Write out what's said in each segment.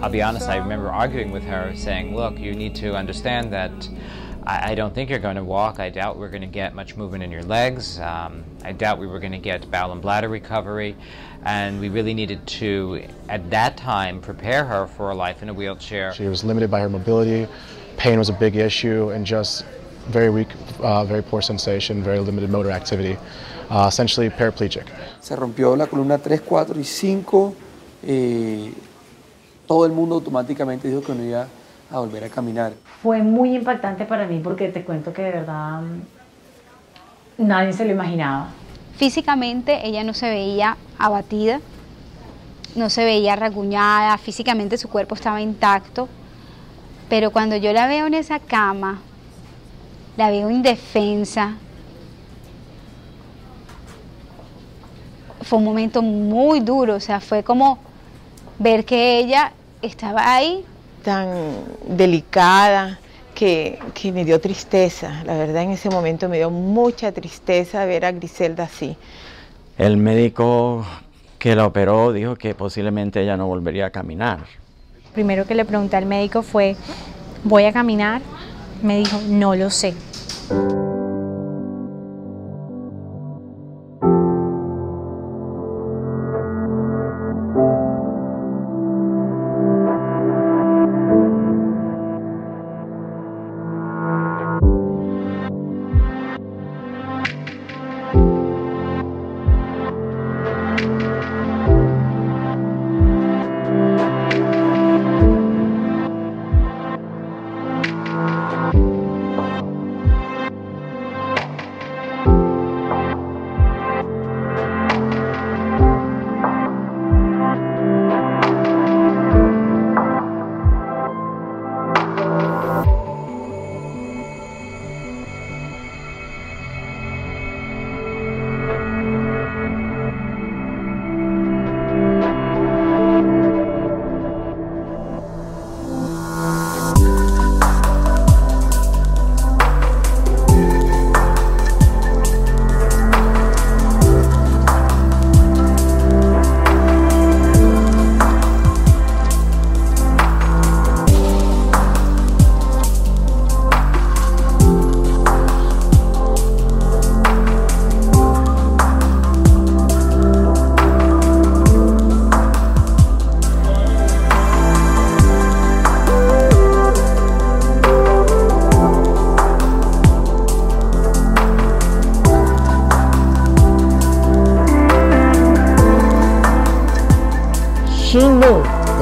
I'll be honest, I remember arguing with her, saying, Look, you need to understand that I, I don't think you're going to walk. I doubt we're going to get much movement in your legs. Um, I doubt we were going to get bowel and bladder recovery. And we really needed to, at that time, prepare her for a life in a wheelchair. She was limited by her mobility. Pain was a big issue, and just very weak, uh, very poor sensation, very limited motor activity. Uh, essentially paraplegic. Se rompió la columna 3, 4 y 5. Eh, todo el mundo automáticamente dijo que no iba a volver a caminar. Fue muy impactante para mí porque te cuento que de verdad nadie se lo imaginaba. Físicamente ella no se veía abatida, no se veía rasguñada, físicamente su cuerpo estaba intacto, pero cuando yo la veo en esa cama, la veo indefensa, fue un momento muy duro, o sea, fue como ver que ella estaba ahí. Tan delicada que, que, me dio tristeza, la verdad en ese momento me dio mucha tristeza ver a Griselda así. El médico que la operó dijo que posiblemente ella no volvería a caminar. Primero que le pregunté al médico fue, ¿voy a caminar? Me dijo, no lo sé.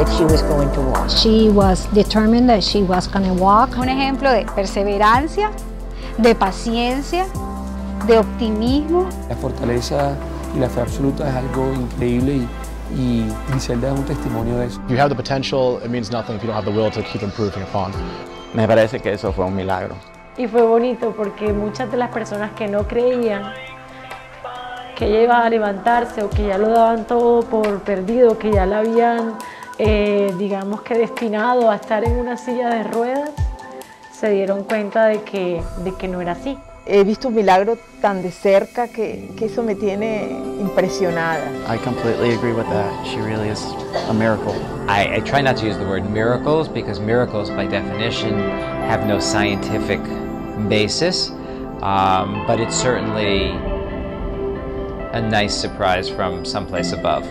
That she was going to walk. She was determined that she was going to walk. Un ejemplo de perseverancia, de paciencia, de optimismo. La fortaleza y la fe absoluta es algo increíble y, y Griselda es un testimonio de eso. You have the potential, it means nothing if you don't have the will to keep improving upon. Me parece que eso fue un milagro. Y fue bonito porque muchas de las personas que no creían que ella iba a levantarse o que ya lo daban todo por perdido, que ya la habían, eh, digamos que destinado a estar en una silla de ruedas, se dieron cuenta de que, de que no era así. He visto un milagro tan de cerca que, que eso me tiene impresionada. I completely agree with that. She really is a miracle. I, I try not to use the word miracles because miracles, by definition, have no scientific basis, um, but it's certainly a nice surprise from someplace above.